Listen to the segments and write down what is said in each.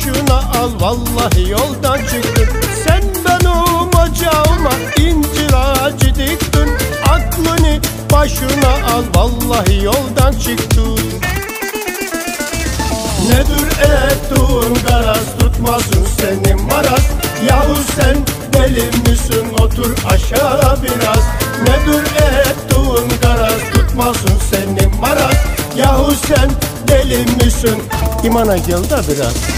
başına al vallahi yoldan çıktın. Sen benim bacağıma incir ağacı diktin. Aklını başına al vallahi yoldan çıktın. Nedir ettiğin garaz tutmasın senin maraz. Yahu sen deli misin otur aşağı biraz. Nedir ettiğin garaz tutmasın senin maraz. Yahu sen deli misin? İmana gel biraz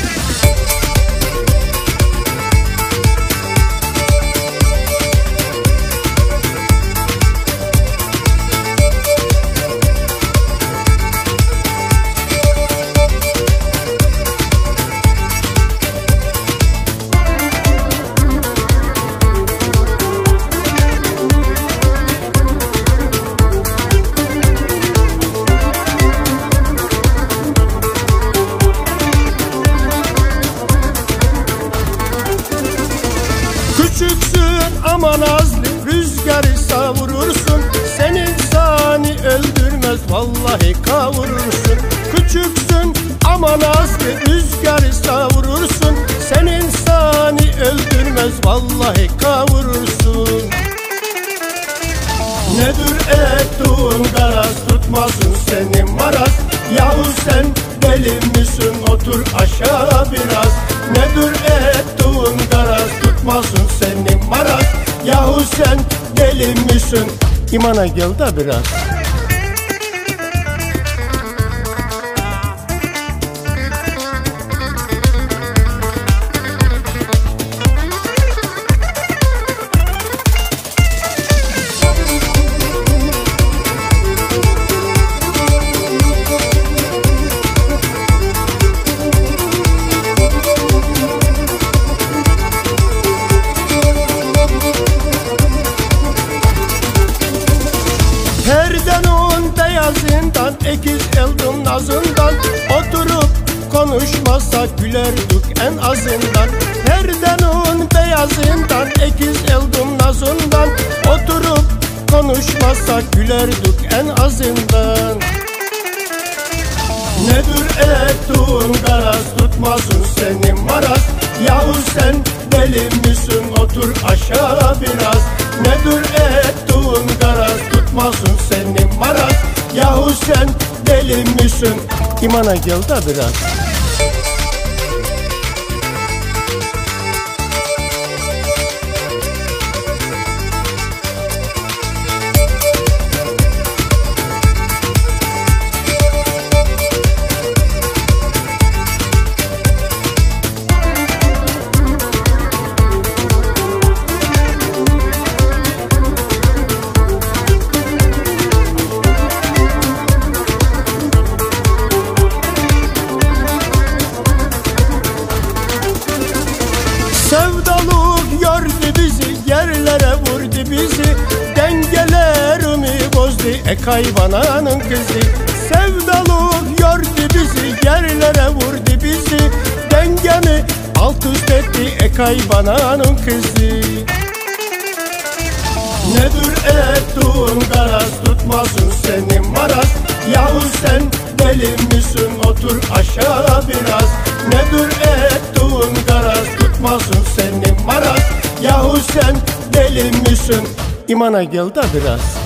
vallahi kavurursun. Nedir ettiğin garaz tutmasın senin maraz. Yahu sen deli misin? Otur aşağı biraz. Nedir ettiğin garaz tutmasın senin maraz. Yahu sen deli misin? İmana gel de biraz Oturup konuşmasak gülerdik en azından. Perdenin beyazından ekiz eldim nazından. Oturup konuşmasak gülerdik en azından. Nedir ettiğin garaz tutmasın senin maraz. Yahu sen deli misin? Otur aşağı biraz. Nedir ettiğin garaz tutmasın senin maraz. Yahu sen deli misin İmana gel de biraz bozdu ekay bananın kızı. Sevdalık gördü bizi yerlere vurdu bizi. Dengemi alt üst etti ekay bananın kızı. Nedir ettiğin garaz tutmasın senin maraz. Yahu sen deli misin otur aşağı biraz. Nedir ettiğin garaz tutmasın senin maraz. Yahu sen deli misin? İmana gel de biraz